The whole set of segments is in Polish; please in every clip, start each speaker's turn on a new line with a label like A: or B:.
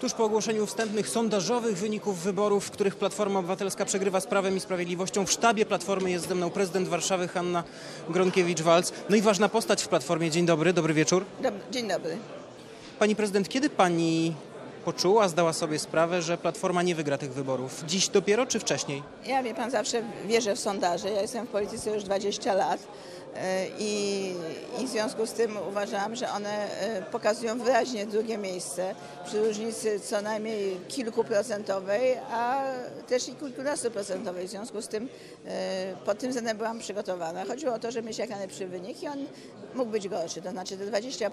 A: Tuż po ogłoszeniu wstępnych sondażowych wyników wyborów, w których Platforma Obywatelska przegrywa z Prawem i Sprawiedliwością, w sztabie Platformy jest ze mną prezydent Warszawy Hanna Gronkiewicz-Walc. No i ważna postać w Platformie. Dzień dobry, dobry wieczór.
B: Dzień dobry.
A: Pani prezydent, kiedy pani poczuła, zdała sobie sprawę, że Platforma nie wygra tych wyborów? Dziś dopiero czy wcześniej?
B: Ja wie pan zawsze wierzę w sondaże. Ja jestem w polityce już 20 lat i, i w związku z tym uważam, że one e, pokazują wyraźnie drugie miejsce przy różnicy co najmniej kilkuprocentowej, a też i kilkunastoprocentowej. W związku z tym e, pod tym względem byłam przygotowana. Chodziło o to, żeby mieć jak najlepszy wynik i on mógł być gorszy. To znaczy te 20,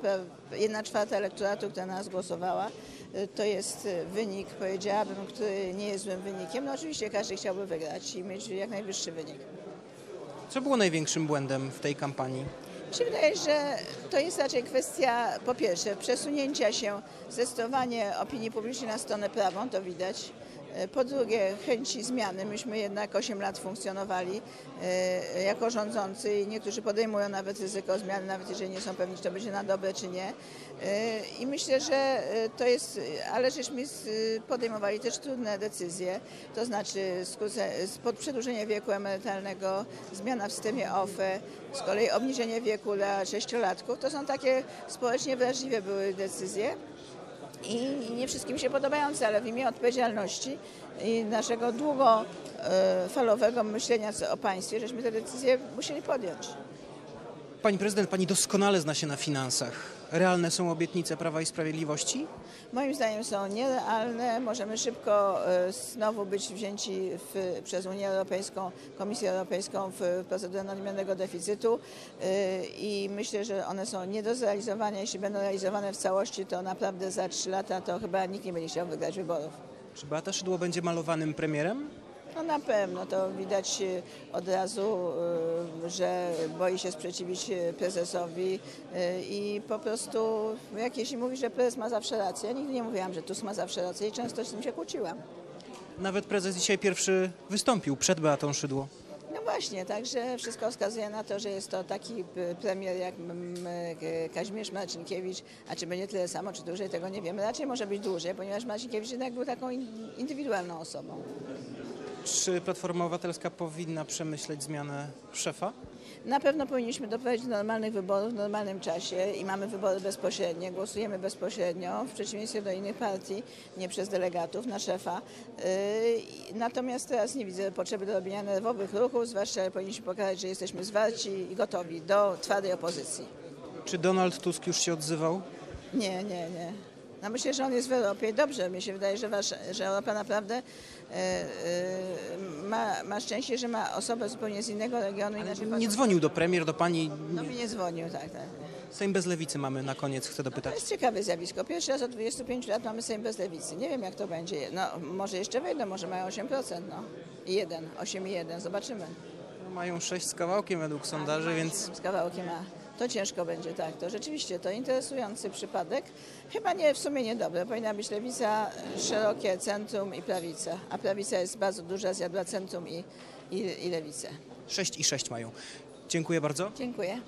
B: 1 czwarta elektoratu, która na nas głosowała, e, to jest e, wynik, powiedziałabym, który nie jest złym wynikiem. No oczywiście każdy chciałby wygrać i mieć jak najwyższy wynik.
A: Co było największym błędem w tej kampanii?
B: Mi się wydaje, że to jest raczej kwestia, po pierwsze, przesunięcia się zdecydowanie opinii publicznej na stronę prawą, to widać. E, Po drugie, chęci zmiany. Myśmy jednak 8 lat funkcjonowali e, jako rządzący i niektórzy podejmują nawet ryzyko zmiany, nawet jeżeli nie są pewni, czy to będzie na dobre, czy nie. E, I myślę, że to jest, ale żeśmy podejmowali też trudne decyzje, to znaczy spod- przedłużenie wieku emerytalnego, zmiana w systemie OFE, z kolei obniżenie wieku dla sześciolatków. To są takie społecznie wrażliwe były decyzje i nie wszystkim się podobające, ale w imię odpowiedzialności i naszego długofalowego myślenia o państwie, żeśmy te decyzje musieli podjąć.
A: Pani prezydent, pani doskonale zna się na finansach. Realne są obietnice Prawa i Sprawiedliwości?
B: Moim zdaniem są nierealne. Możemy szybko e, znowu być wzięci w, przez Unię Europejską, Komisję Europejską w procedurę nadmiernego deficytu e, i myślę, że one są nie do zrealizowania. Jeśli będą realizowane w całości, to naprawdę za trzy lata to chyba nikt nie będzie chciał wygrać wyborów.
A: Czy Beata Szydło będzie malowanym premierem?
B: No na pewno, to widać e, od razu, e, że boi się sprzeciwić e, prezesowi i po prostu, jak jeśli mówi, że prezes ma zawsze rację, ja nigdy nie mówiłam, że Tusk ma zawsze rację i często z tym się kłóciłam.
A: Nawet prezes dzisiaj pierwszy wystąpił przed Beatą Szydło.
B: No właśnie, także wszystko wskazuje na to, że jest to taki premier jak Kazimierz Marcinkiewicz, a czy będzie tyle samo, czy dłużej, tego nie wiemy. Raczej może być dłużej, ponieważ Marcinkiewicz jednak był taką in- indywidualną osobą.
A: Czy Platforma Obywatelska powinna przemyśleć zmianę szefa?
B: Na pewno powinniśmy doprowadzić do normalnych wyborów w normalnym czasie i mamy wybory bezpośrednie, głosujemy bezpośrednio, w przeciwieństwie do innych partii, nie przez delegatów, na szefa. Yy, Natomiast teraz nie widzę potrzeby do robienia nerwowych ruchów, zwłaszcza że powinniśmy pokazać, że jesteśmy zwarci i gotowi do twardej opozycji.
A: Czy Donald Tusk już się odzywał?
B: Nie, nie, nie. No myślę, że on jest w Europie dobrze. Mi się wydaje, że, wasz, że Europa naprawdę e, e, ma, ma szczęście, że ma osobę zupełnie z innego regionu. inaczej
A: Nie dzwonił do premier, do pani.
B: No mi nie dzwonił, tak, tak.
A: Sejm bez lewicy mamy na koniec, chcę
B: To
A: dopytać.
B: jest ciekawe zjawisko. Pierwszy raz od 25 lat mamy Sejm bez lewicy. Nie wiem, jak to będzie. No, może jeszcze wejdą, może mają 8%, no. I 1, 8 i 1, zobaczymy.
A: Mają sześć z kawałkiem według sondaży, więc
B: Z kawałkiem A. To ciężko będzie, tak. To rzeczywiście to interesujący przypadek. Chyba nie, w sumie niedobry. Powinna być lewica, szerokie centrum i prawica. A prawica jest bardzo duża, zjadła centrum i, i, i lewicę.
A: sześć i sześć mają. Dziękuję bardzo.
B: Dziękuję.